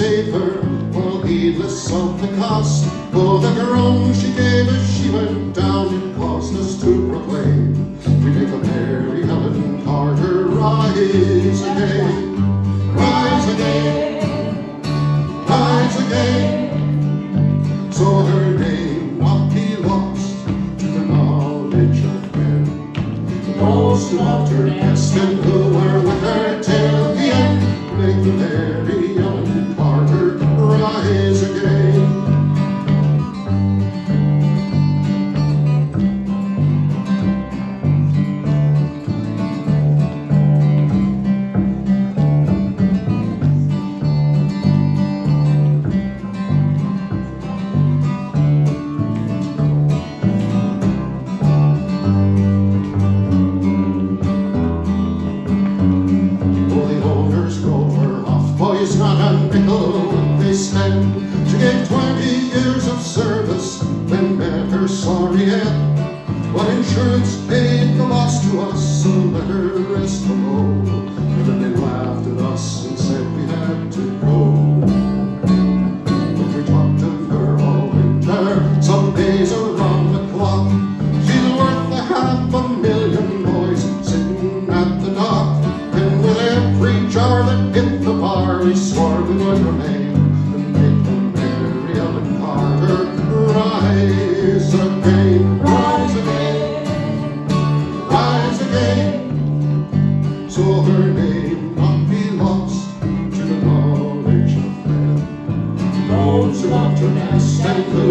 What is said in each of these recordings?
her, while heedless of the cost. For the groan she gave as she went down, it caused us to proclaim, we make a Mary Ellen Carter rise again. Rise again, rise again, so her name not be lost to the knowledge of men. Those who loved her best and who were with her till the end, make the Mary sorry end. But insurance paid the loss to us, so let her rest below. And then they laughed at us and said we had to go. We talked of her all winter, some days around the clock. She's worth a half a million boys sitting at the dock. And with every jar that hit the bar, he swore we would remain and make Those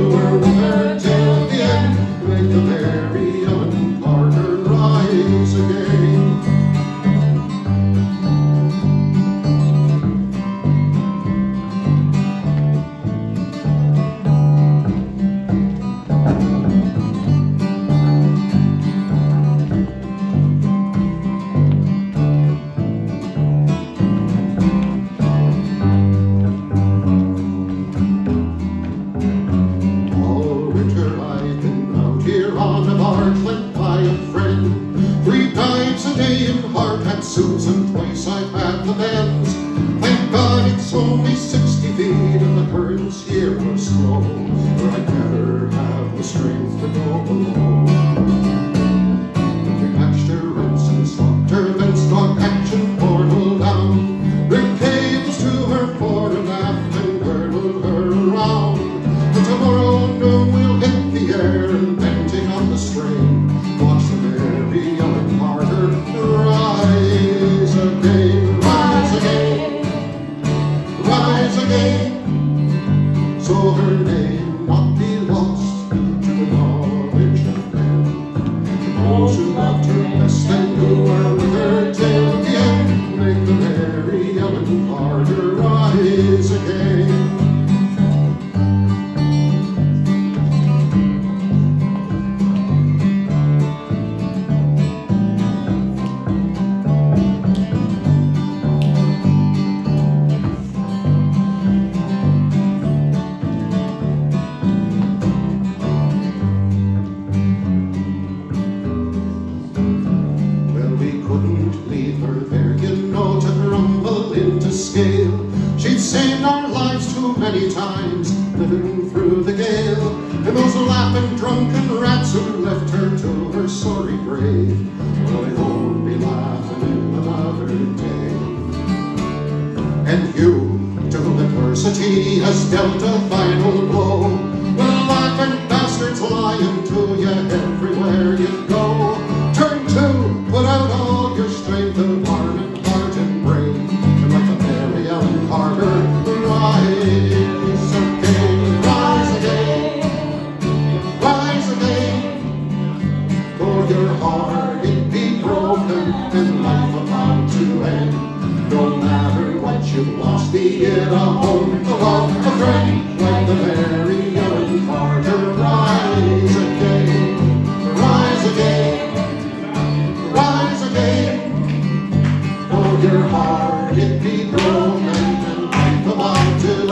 day in hard hat suits and twice I've had the bends. Thank God it's only sixty feet and the currents here are slow. Or I'd never have the strength to go below. Many times, living through the gale. And those laughing drunken rats who left her to her sorry grave, well, they won't be laughing in another day. And you, to adversity has dealt a final broken-hearted people and about to.